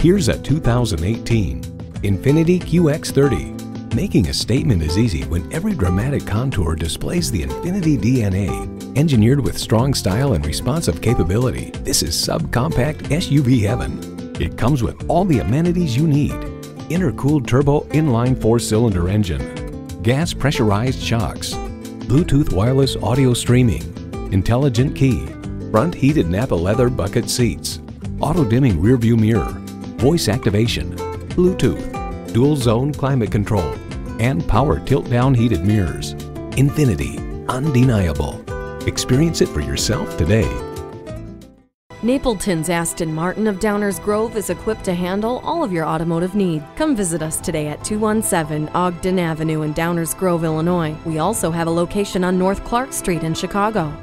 Here's a 2018 Infiniti QX30. Making a statement is easy when every dramatic contour displays the Infiniti DNA. Engineered with strong style and responsive capability, this is subcompact SUV heaven. It comes with all the amenities you need. Intercooled turbo inline four-cylinder engine, gas pressurized shocks, Bluetooth wireless audio streaming, intelligent key, front heated Nappa leather bucket seats, auto dimming rearview mirror, voice activation, Bluetooth, dual zone climate control, and power tilt down heated mirrors. Infiniti, undeniable. Experience it for yourself today. Napleton's Aston Martin of Downers Grove is equipped to handle all of your automotive needs. Come visit us today at 217 Ogden Avenue in Downers Grove, Illinois. We also have a location on North Clark Street in Chicago.